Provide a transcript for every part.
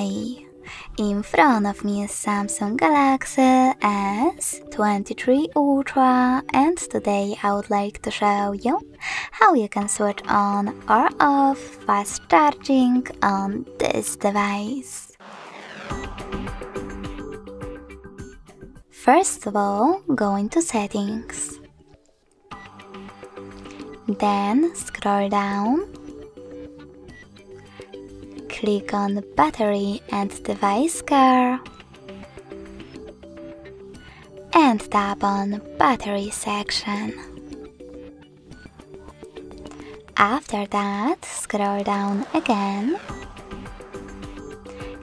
Hi! In front of me is Samsung Galaxy S23 Ultra and today I would like to show you how you can switch on or off fast charging on this device. First of all, go into settings. Then scroll down click on Battery and Device Care and tap on Battery section. After that, scroll down again,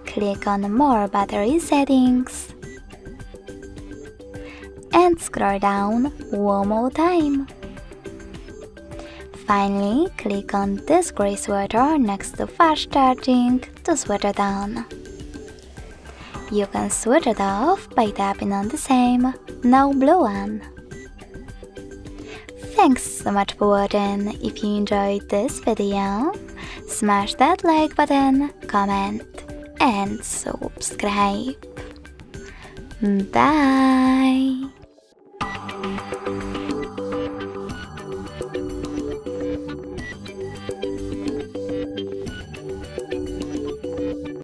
click on More Battery Settings and scroll down one more time. Finally, click on this gray switcher next to fast charging to switch it on. You can switch it off by tapping on the same, now blue one. Thanks so much for watching. If you enjoyed this video, smash that like button, comment and subscribe. Bye!